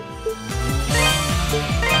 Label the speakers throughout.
Speaker 1: Música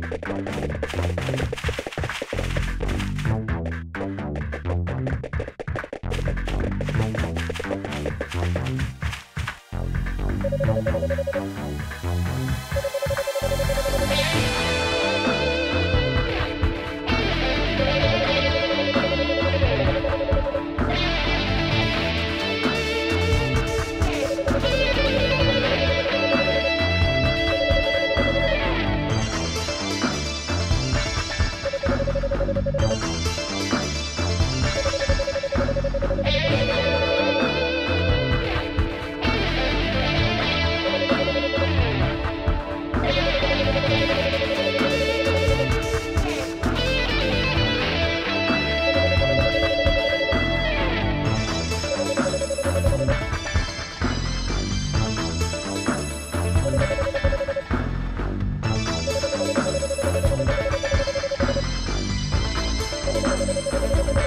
Speaker 1: Thank you. Thank you.